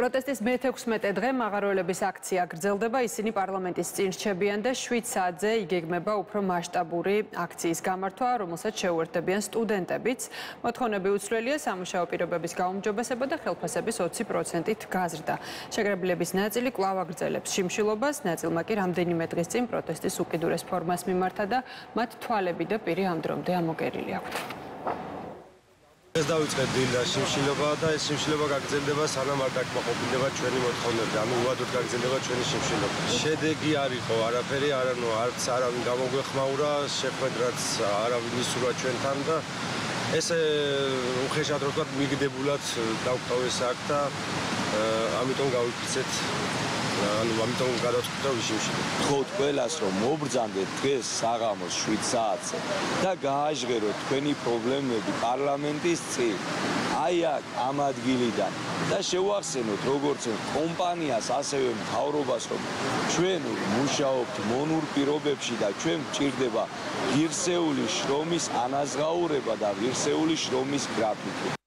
პროტესტის მე-16 დღე მაღაროელების აქცია გრძელდება. ისინი პარლამენტის წინ რჩებიან და 7 საათზე იგეგმება უფრო მასშტაბური აქციის გამართვა, რომელსაც შეუერთდებიან სტუდენტებიც. მოთხოვნები უცვლელია სამუშაო პირობების გაუმჯობესება და ხელფასების 20%-ით გაზრდა. შეგრებილების ნაწილი კვლავ აგრძელებს შიმშილობას, ნაწილმა კი რამდენიმე დღის წინ პროტესტის უკიდურეს ფორმას მიმართა და მათ თვალები და პირი ამ დრომდე ამოგერილი აქვთ. დავიწყეთ დილა შიმშილობა და ეს შიმშილობა გაგრძელდება სანამ არ დაკმაყოფილდება ჩვენი მოთხოვნები. ანუ უადოდ გაგრძელდება ჩვენი შიმშილობა. შედეგი არ იყო არაფერი, არანუ არც არავინ გამოგვეხმაურა, შეხვედრაც არავინ ისურვა ჩვენთან და ეს უხეშად რო ვთქვათ მიგდებულად დავკავეს აქ და ამიტომ გავიფიცეთ ანუ ამიტომ გადავწყვიტე ვიშიმში. ხო ყველას რომ მობრძანდეთ დღეს საღამოს 7 საათზე და გააჟღეროთ თქვენი პრობლემები პარლამენტის წინ. აი აქ ამ ადგილიდან და შევახსენოთ როგორც კომპანიას ასევე მთავრობას რომ ჩვენ მუშაობთ მონურ პირობებში და ჩვენ გვჭირდება ღირსეული შრომის ანაზღაურება და ღირსეული შრომის გრაფიკი.